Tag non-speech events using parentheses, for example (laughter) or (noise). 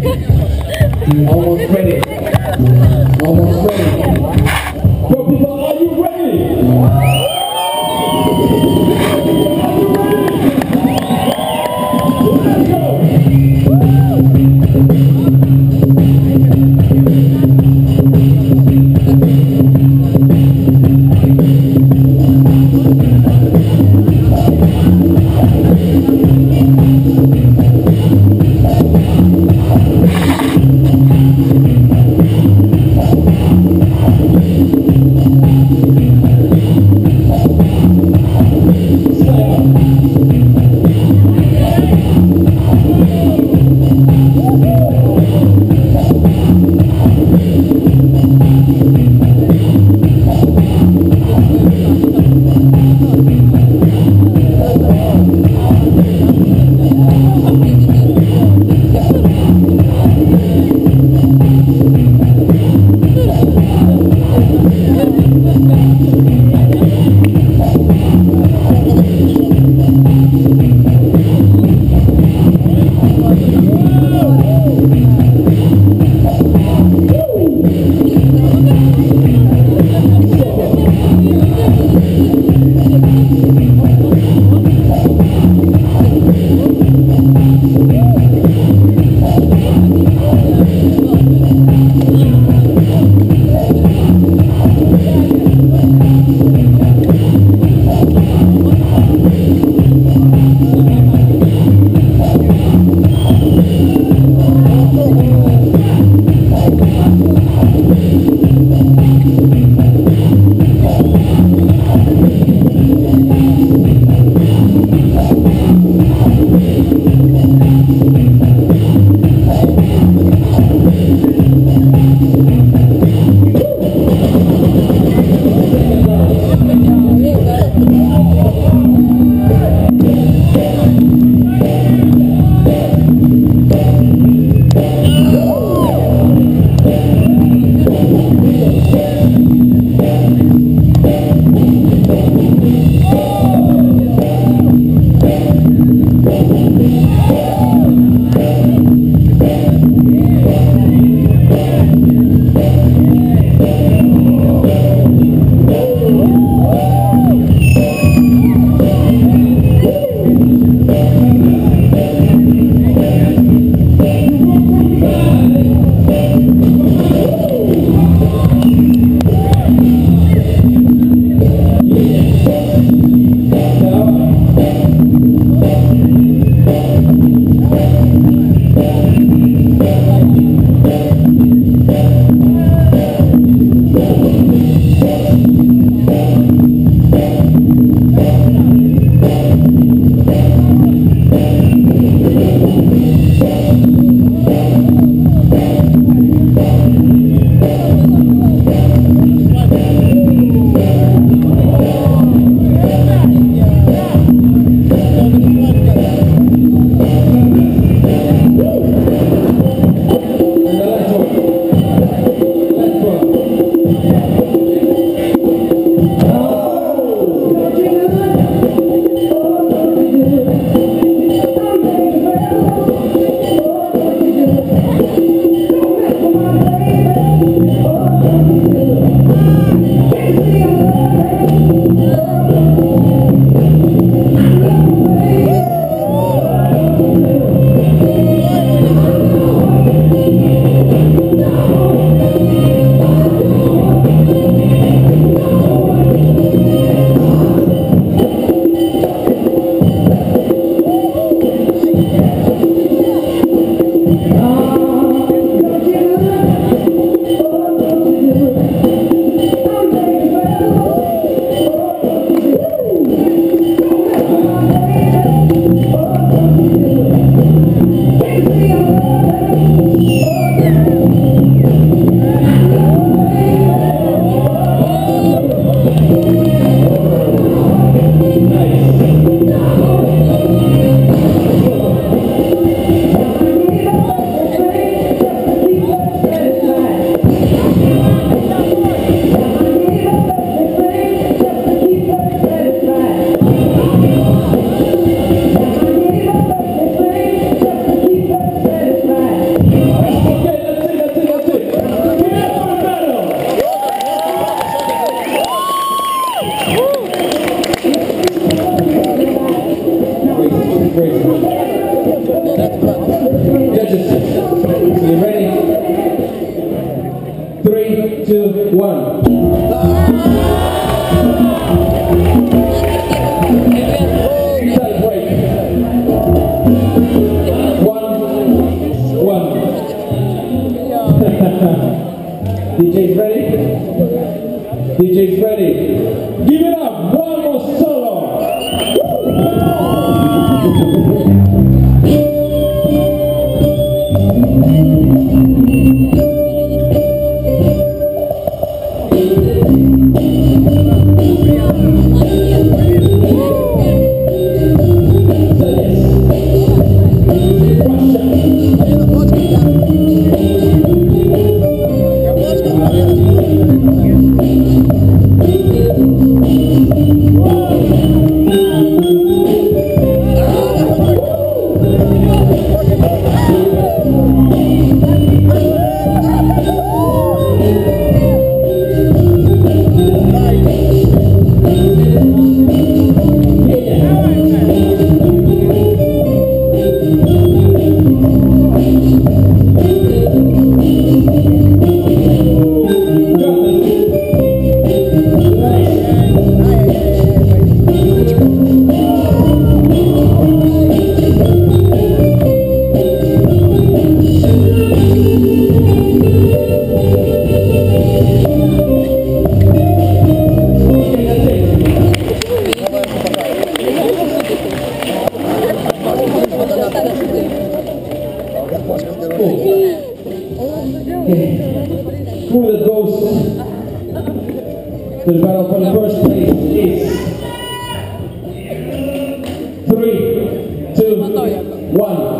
Almost ready. Two, one. Side break. One, one. (laughs) first place is three, two, one.